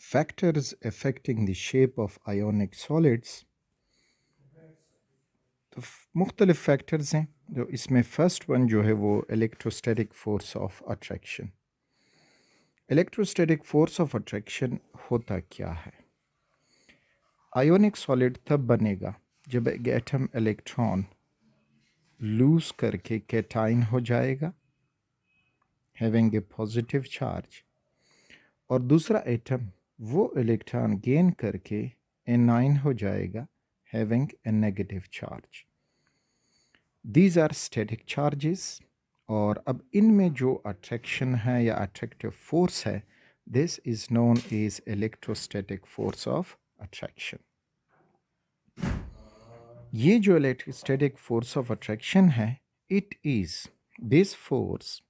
factors affecting the shape of ionic solids. تو مختلف factors ہیں، جو اس میں فرسٹ ون جو ہے وہ electrostatic force of attraction electrostatic force of attraction ہوتا کیا ہے؟ آئیونک سالڈ تب بنے گا جب ایک ایٹم الیکٹران لوز کر کے کیٹائن ہو جائے گا ہیونگ اے پازیٹیو چارج اور دوسرا ایٹم وہ الیکٹران گین کر کے نائن ہو جائے گا having a negative charge these are static charges اور اب ان میں جو اٹریکشن ہے یا اٹریکٹیو فورس ہے this is known as electrostatic force of attraction یہ جو الیکٹروسٹیٹک فورس آف اٹریکشن ہے it is this force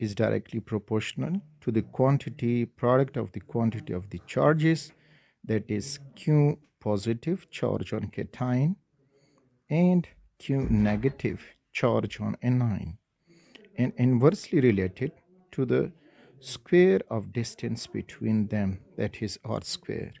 is directly proportional to the quantity product of the quantity of the charges that is q positive charge on cation and q negative charge on anion and inversely related to the square of distance between them, that is r square. Square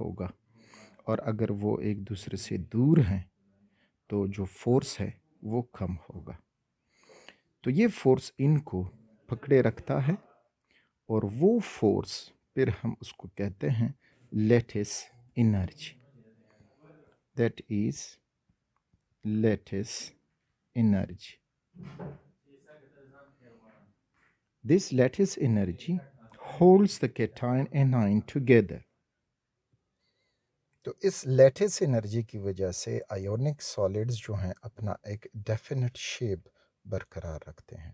hoga اور اگر وہ ایک دوسرے سے دور ہیں، تو جو فورس ہے، وہ کم ہوگا۔ تو یہ فورس ان کو پکڑے رکھتا ہے اور وہ فورس پھر ہم اس کو کہتے ہیں lattice energy that is lattice energy this lattice energy holds the cation anion together تو اس لیٹس انرجی کی وجہ سے آیونک سالڈز جو ہیں اپنا ایک ڈیفینٹ شیپ برقرار رکھتے ہیں۔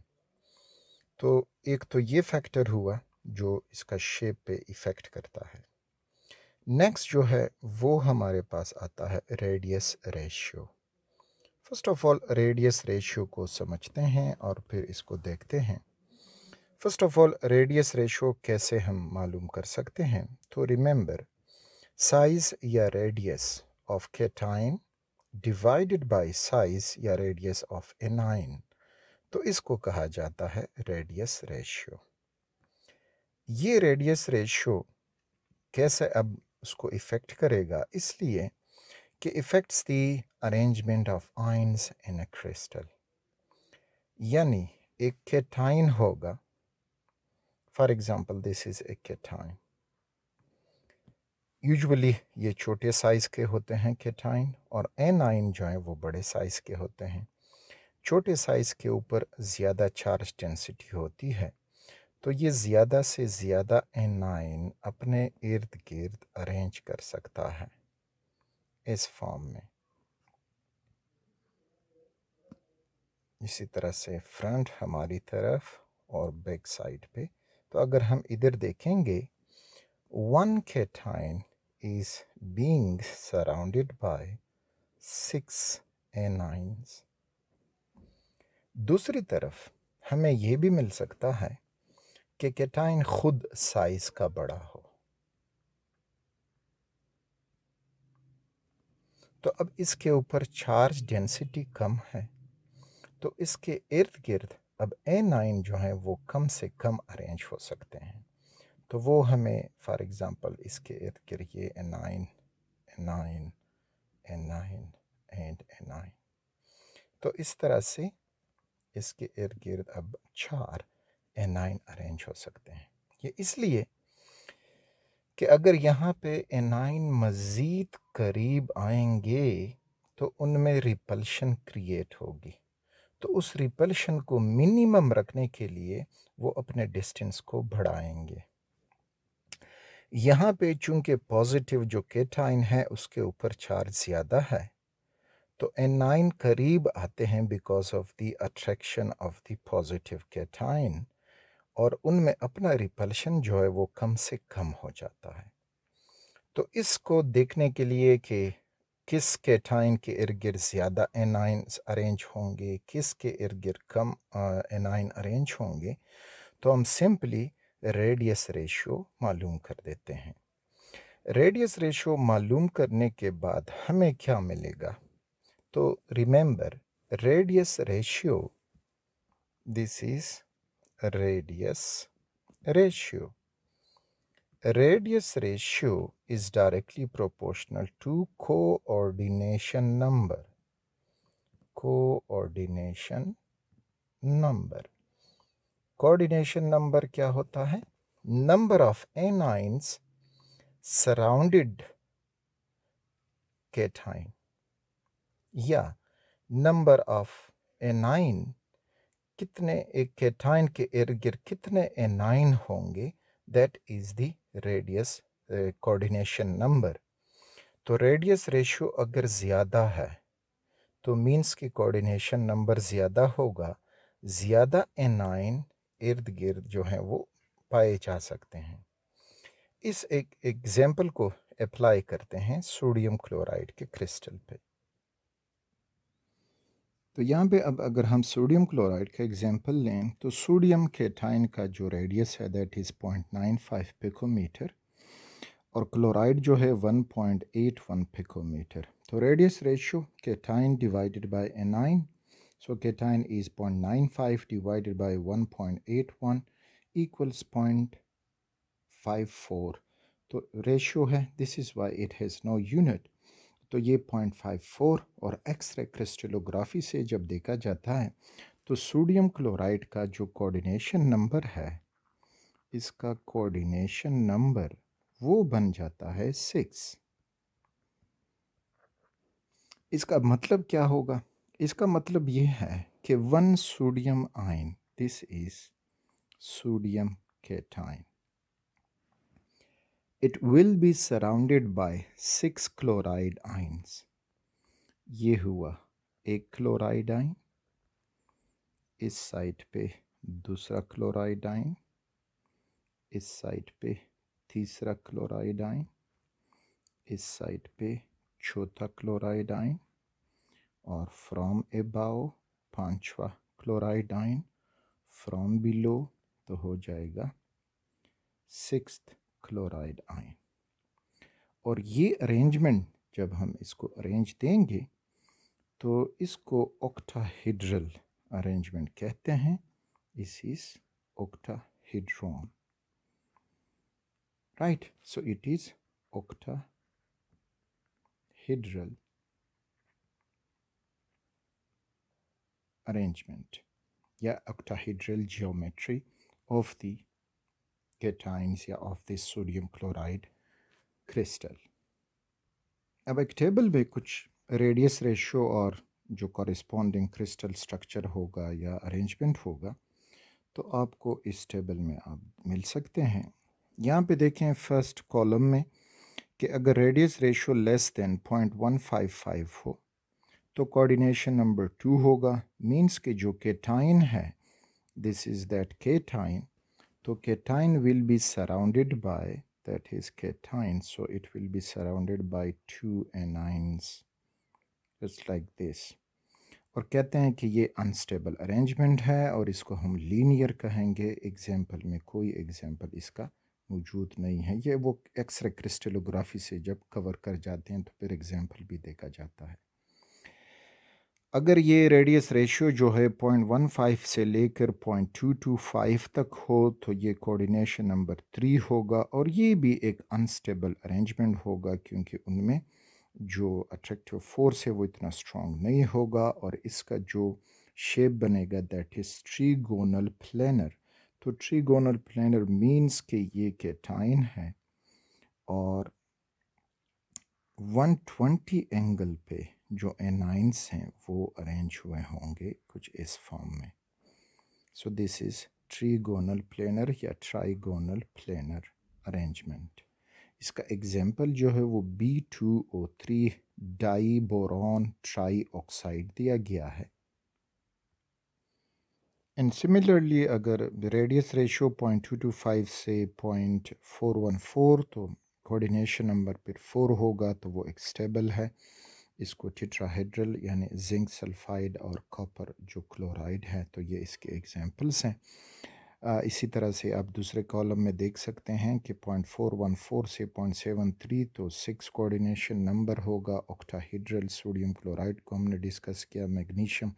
تو ایک تو یہ فیکٹر ہوا جو اس کا شیپ پہ ایفیکٹ کرتا ہے۔ نیکسٹ جو ہے وہ ہمارے پاس آتا ہے radius ratio first of all radius ratio کو سمجھتے ہیں اور پھر اس کو دیکھتے ہیں۔ First of all radius ratio کیسے ہم معلوم کر سکتے ہیں؟ تو ریممبر سائز یا radius of cation divided by size یا ریڈیس آف اینائن تو اس کو کہا جاتا ہے ریڈیس ریشیو یہ ریڈیس ریشیو کیسے اب اس کو افیکٹ کرے گا؟ اس لیے کہ affects the arrangement of ions in a crystal یعنی ایک کیٹائن ہوگا. For example this is a cation usually یہ چھوٹے سائز کے ہوتے ہیں کیٹائن اور این آئن جو ہیں وہ بڑے سائز کے ہوتے ہیں۔ چھوٹے سائز کے اوپر زیادہ چارج ڈینسٹی ہوتی ہے۔ تو یہ زیادہ سے زیادہ اینائن اپنے ارد گرد ارینج کر سکتا ہے۔ اس فارم میں۔ اسی طرح سے فرنٹ ہماری طرف اور بیک سائڈ پہ۔ تو اگر ہم ادھر دیکھیں گے one cation is being surrounded by six anions دوسری طرف ہمیں یہ بھی مل سکتا ہے کہ کیٹائن خود سائز کا بڑا ہو۔ تو اب اس کے اوپر چارج ڈینسٹی کم ہے۔ تو اس کے ارد گرد اب اے نائن جو ہیں وہ کم سے کم ارینج ہو سکتے ہیں۔ تو وہ ہمیں فار ایگزامپل اس کے ارد گرد یہ anion anion anion and anion تو اس طرح سے اس کے ارد گرد اب چار اینائن ارینج ہو سکتے ہیں. یہ اس لیے کہ اگر یہاں پہ اینائن مزید قریب آئیں گے تو ان میں ریپلشن کریٹ ہوگی. تو اس ریپلشن کو منیمم رکھنے کے لیے وہ اپنے ڈسٹنس کو بڑھائیں گے. یہاں پہ چونکہ پازیٹیو جو کیٹائن ہے، اس کے اوپر چارج زیادہ ہے۔ تو این نائن قریب آتے ہیں because of the attraction of the positive cation اور ان میں اپنا ریپلشن جو ہے وہ کم سے کم ہو جاتا ہے۔ تو اس کو دیکھنے کے لیے کہ کس کیٹائن کے ارد گرد زیادہ اینائنس ارینج ہوں گے، کس کے ارد گرد کم اینائن ارینج ہوں گے۔ تو ہم سمپلی ریڈیس ریشو معلوم کر دیتے ہیں۔ ریڈیس ریشو معلوم کرنے کے بعد ہمیں کیا ملے گا؟ تو remember radius ratio this is radius ratio. Radius ratio is directly proportional to coordination number coordination number coordination number کیا ہوتا ہے number of anions surrounded cation یا نمبر آف اینائن کتنے ایک کیٹائن کے ارد گرد کتنے اینائن ہوں گے that is the radius coordination number تو ریڈیس ریشو اگر زیادہ ہے تو مینس کی کوڈینیشن نمبر زیادہ ہوگا زیادہ اینائن ارد گرد جو ہیں وہ پائے جا سکتے ہیں۔ اس ایک ایگزامپل کو اپلائی کرتے ہیں سوڈیم کلورائڈ کے کرسٹل پہ۔ تو یہاں پہ اب اگر ہم سوڈیم کلورائڈ کا ایگزامپل لیں تو سوڈیم کیٹائن کا جو ریڈیس ہے that is point nine five picometre اور کلورائڈ جو ہے one point eight one picometre تو radius ratio cation divided by anion So cation is 0.95 divided by 1.81 equals 0.54 تو ریشیو ہے this is why it has no unit تو یہ 0.54 اور x ray crystallography سے جب دیکھا جاتا ہے تو سوڈیم کلورائڈ کا جو کوڈینیشن نمبر ہے اس کا کوآڈینیشن نمبر وہ بن جاتا ہے سکس اس کا مطلب کیا ہوگا اس کا مطلب یہ ہے کہ one sodium ion this is sodium cation. It will be surrounded by six chloride ions یہ ہوا ایک کلورائڈ آئن اس سائٹ پہ دوسرا کلورائڈ آئن اس سائٹ پہ تیسرا کلورائڈ آئن اس سائٹ پہ چوتھا کلورائڈ آئن اور فرام اباؤ پانچواں کلورائیڈائن فرام بلو تو ہو جائے گا سکس کلورائڈ آئن اور یہ ارینجمنٹ جب ہم اس کو ارینج دیں گے تو اس کو اوکٹا ہیڈرل ارینجمنٹ کہتے ہیں، this is octahedron right so it is octahedral arrangement. یا octahedral geometry of the cations یا of the sodium chloride crystal اب ایک ٹیبل میں کچھ ریڈیس ریشو اور جو کورسپونڈنگ کرسٹل سٹرکچر ہوگا یا ارینجمنٹ ہوگا، تو آپ کو اس ٹیبل میں آپ مل سکتے ہیں۔ یہاں پہ دیکھیں فرسٹ کالم میں کہ اگر radius ratio less than point one five five ہو تو کوآرڈینیشن نمبر ٹو ہوگا مینس کہ جو کیٹائن ہے دس از دیٹ کیٹائن تو cation will be surrounded by that is cation so it will be surrounded by two anions جس like this اور کہتے ہیں کہ یہ انسٹیبل ارینجمنٹ ہے اور اس کو ہم لینئر کہیں گے ایگزامپل میں کوئی ایگزامپل اس کا موجود نہیں ہے۔ یہ وہ ایکس رے کرسٹلوگرافی سے جب کور کر جاتے ہیں تو پھر ایگزامپل بھی دیکھا جاتا ہے۔ اگر یہ ریڈیس ریشیو جو ہے پوائنٹ ون فائیو سے لے کر پوائنٹ ٹو ٹو فائیو تک ہو، تو یہ کوڈینیشن نمبر تھری ہوگا اور یہ بھی ایک انسٹیبل ارینجمنٹ ہوگا کیونکہ ان میں جو اٹریکٹیو فورس ہے وہ اتنا اسٹرانگ نہیں ہوگا اور اس کا جو شیپ بنے گا that is trigonal planar تو ٹری گونل پلینر مینس کہ یہ کیٹائن ہے اور ون ٹوینٹی اینگل پہ جو اینائنس ہیں وہ ارینج ہوئے ہوں گے کچھ اس فارم میں۔ سو دس از ٹریگونل پلینر یا ٹرائیگونل پلینر ارینجمنٹ اس کا ایگزامپل جو ہے وہ B two O three diboron trioxide دیا گیا ہے۔ اینڈ سملرلی اگر radius ratio point two two five سے پوائنٹ فور ون فور تو کوڈینیشن نمبر پھر فور ہوگا تو وہ ایک اسٹیبل ہے۔ اس کو ٹیٹراہیڈرل یعنی زنک سلفائڈ اور کاپر جو کلورائڈ ہے تو یہ اس کے ایگزامپلس ہیں۔ اسی طرح سے آپ دوسرے کالم میں دیکھ سکتے ہیں کہ پوائنٹ فور ون فور سے پوائنٹ سیون تھری تو سکس کوآڈینیشن نمبر ہوگا اوکٹاہیڈرل سوڈیم کلورائڈ کو ہم نے ڈسکس کیا میگنیشیم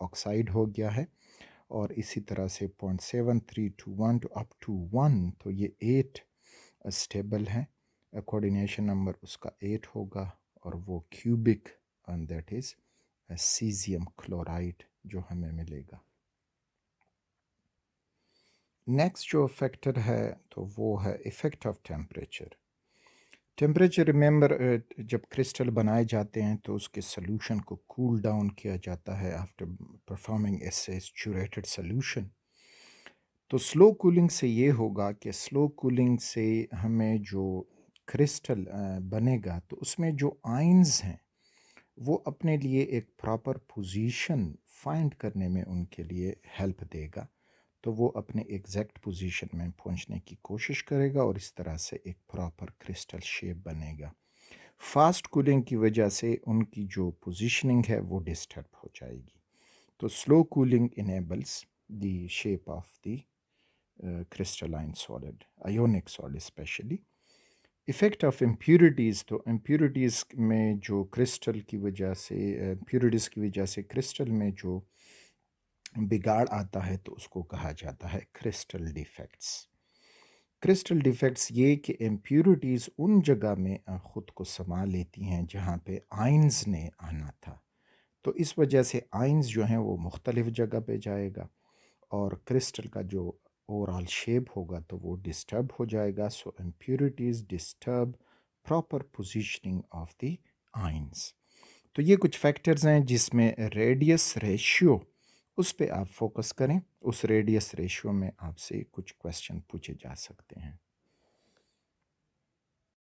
آکسائڈ ہو گیا ہے۔ اور اسی طرح سے point seven three two one two up to one تو یہ ایٹ اسٹیبل ہیں۔ کوارڈینیشن نمبر اس کا ایٹ ہوگا۔ اور وہ cubic and that is caesium chloride جو ہمیں ملے گا۔ نیکسٹ جو فیکٹر ہے تو وہ ہے effect of temperature temperature remember جب کرسٹل بنائے جاتے ہیں تو اس کے سلوشن کو کول ڈاؤن کیا جاتا ہے آفٹر پرفارمنگ ایس سلوشن تو سلو کولنگ سے یہ ہوگا کہ سلو کولنگ سے ہمیں جو کرسٹل بنے گا، تو اس میں جو آئنز ہیں، وہ اپنے لیے ایک پراپر پوزیشن فائنڈ کرنے میں ان کے لیے ہیلپ دے گا۔ تو وہ اپنے ایگزیکٹ پوزیشن میں پہنچنے کی کوشش کرے گا اور اس طرح سے ایک پراپر کرسٹل شیپ بنے گا۔ فاسٹ کولنگ کی وجہ سے ان کی جو پوزیشننگ ہے، وہ ڈسٹرب ہو جائے گی۔ تو slow cooling enables the shape of the crystalline solid ionic solid especially. Effect of impurities تو امپیورٹیز میں جو کرسٹل کی وجہ سے eh, امپیورٹیز کی وجہ سے کرسٹل میں جو بگاڑ آتا ہے تو اس کو کہا جاتا ہے کرسٹل ڈیفیکٹس کرسٹل ڈیفیکٹس یہ کہ امپیورٹیز ان جگہ میں خود کو سما لیتی ہیں جہاں پہ آئنز نے آنا تھا۔ تو اس وجہ سے آئنز جو ہیں وہ مختلف جگہ پہ جائے گا اور کرسٹل کا جو اوور آل شیپ ہوگا تو وہ ڈسٹرب ہو جائے گا۔ So impurities disturb proper positioning of the ions تو یہ کچھ فیکٹرز ہیں جس میں ریڈیس ریشیو اس پہ آپ فوکس کریں۔ اس ریڈیس ریشیو میں آپ سے کچھ کویشچن پوچھے جا سکتے ہیں۔